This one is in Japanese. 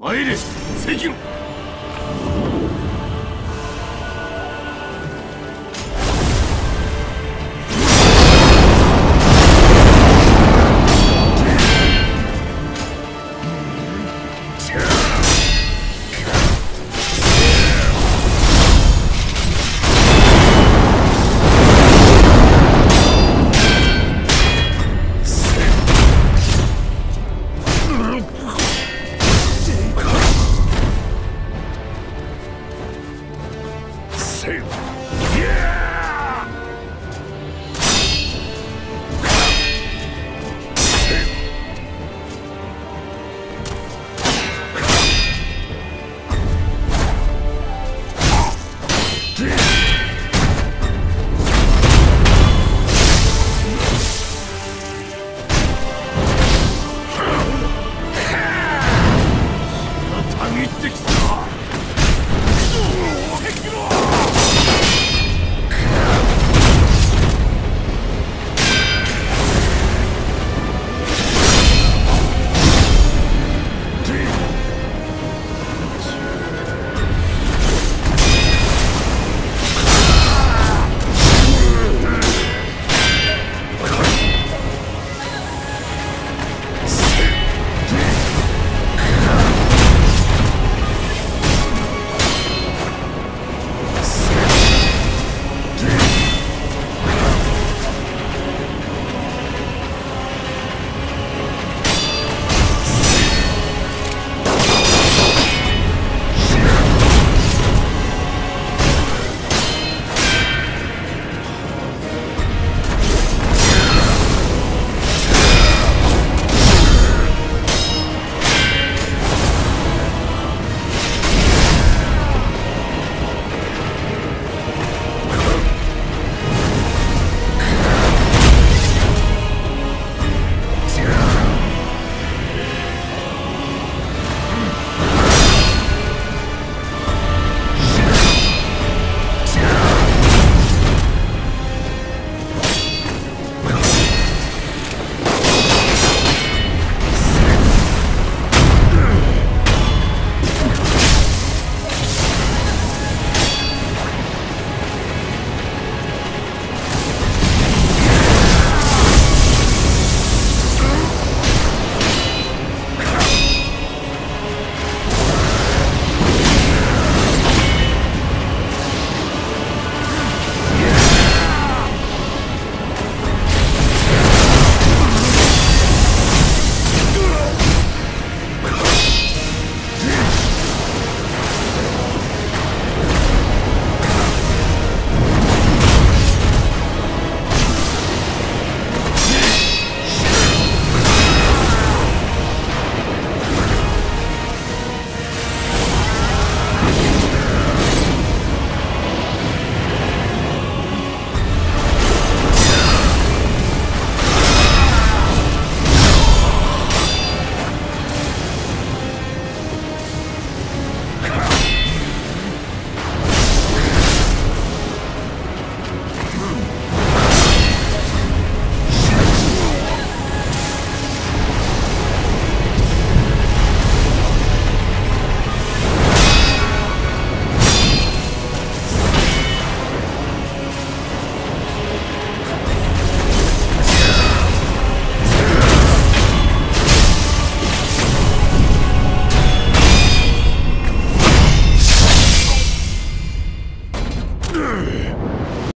参れ関野。